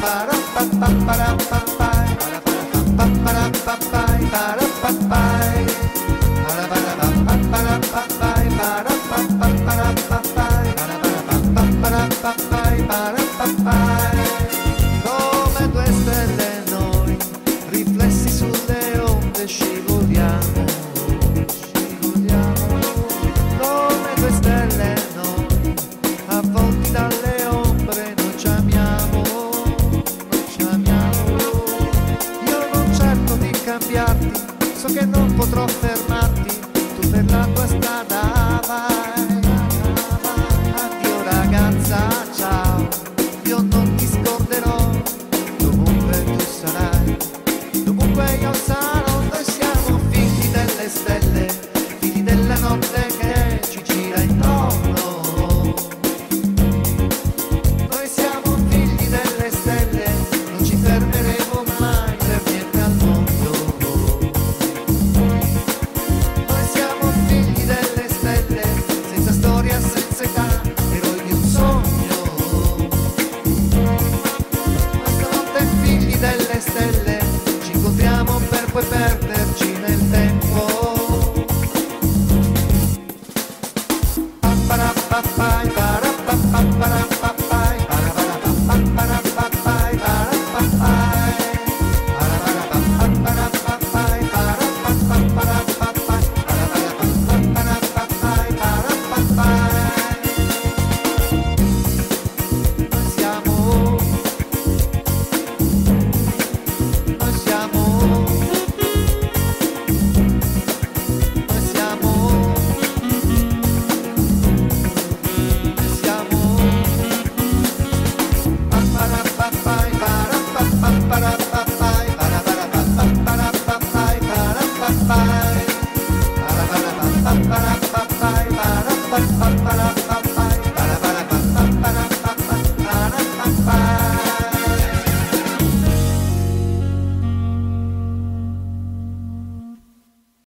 para pa pa para pa pa non potrò fermarti, tu per la tua strada vai. Addio ragazza, puoi perderci nel tempo. Ba ba ba ba ba ba Bye.